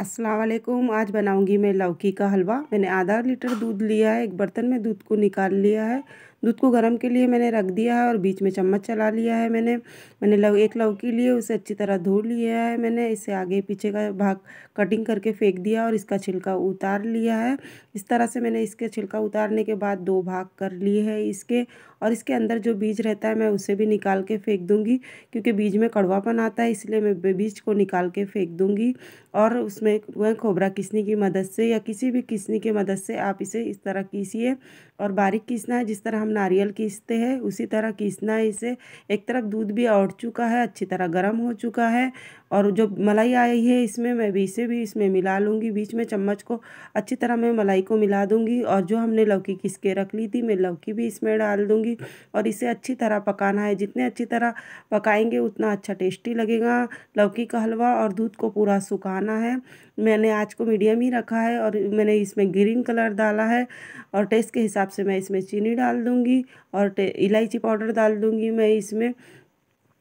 अस्सलाम वालेकुम आज बनाऊँगी मैं लौकी का हलवा। मैंने आधा लीटर दूध लिया है, एक बर्तन में दूध को निकाल लिया है। दूध को गर्म के लिए मैंने रख दिया है और बीच में चम्मच चला लिया है मैंने। मैंने लव, एक लौकी लिए उसे अच्छी तरह धो लिया है मैंने। इसे आगे पीछे का भाग कटिंग करके फेंक दिया और इसका छिलका उतार लिया है। इस तरह से मैंने इसके छिलका उतारने के बाद दो भाग कर लिए है इसके। और इसके अंदर जो बीज रहता है मैं उसे भी निकाल के फेंक दूँगी क्योंकि बीज में कड़वापन आता है इसलिए मैं बीज को निकाल के फेंक दूँगी। और उसमें वह खोबरा किसनी की मदद से या किसी भी किसनी की मदद से आप इसे इस तरह कीसिए और बारीक कीसना है जिस तरह हम नारियल कीसते हैं, उसी तरह कीसना है इसे, एक तरफ़ दूध भी उठ चुका है, अच्छी तरह गर्म हो चुका है और जो मलाई आई है इसमें मैं भी, इसे भी इसमें मिला लूँगी। बीच में चम्मच को अच्छी तरह मैं मलाई को मिला दूँगी और जो हमने लौकी किस के रख ली थी, मैं लौकी भी इसमें डाल दूँगी और इसे अच्छी तरह पकाना है। जितने अच्छी तरह पकाएँगे, उतना अच्छा टेस्टी लगेगा। लौकी का हलवा और दूध को पूरा सुखाना है। मैंने आज को मीडियम ही रखा है और मैंने इसमें ग्रीन कलर डाला है और टेस्ट के हिसाब से मैं इसमें चीनी डाल दूँगी और इलायची पाउडर डाल दूँगी मैं इसमें।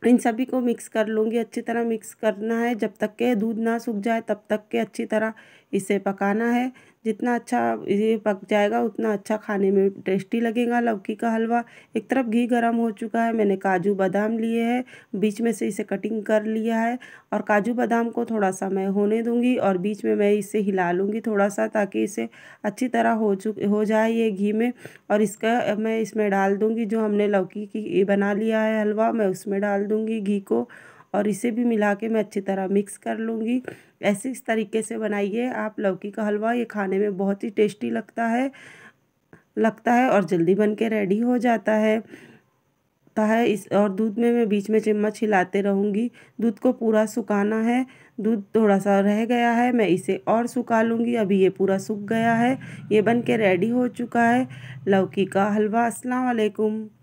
इन सभी को मिक्स कर लूँगी, अच्छी तरह मिक्स करना है। जब तक के दूध ना सूख जाए, तब तक के अच्छी तरह इसे पकाना है। जितना अच्छा ये पक जाएगा, उतना अच्छा खाने में टेस्टी लगेगा। लौकी का हलवा एक तरफ़ घी गर्म हो चुका है। मैंने काजू बादाम लिए हैं। बीच में से इसे कटिंग कर लिया है और काजू बादाम को थोड़ा सा मैं होने दूँगी और बीच में मैं इसे हिला लूँगी थोड़ा सा ताकि इसे अच्छी तरह हो चुक, हो जाए ये घी में। और इसका मैं इसमें डाल दूँगी जो हमने लौकी की बना लिया है हलवा। मैं उसमें डाल दूँगी घी को और इसे भी मिला के मैं अच्छी तरह मिक्स कर लूँगी। ऐसे इस तरीके से बनाइए आप लौकी का हलवा। ये खाने में बहुत ही टेस्टी लगता है लगता है और जल्दी बन के रेडी हो जाता है। है इस और दूध में मैं बीच में चम्मच हिलाते रहूँगी। दूध को पूरा सुखाना है। दूध थोड़ा सा रह गया है। मैं इसे और सुखा लूँगी। अभी ये पूरा सूख गया है। ये बन के रेडी हो चुका है। लौकी का हलवा। अस्सलाम वालेकुम।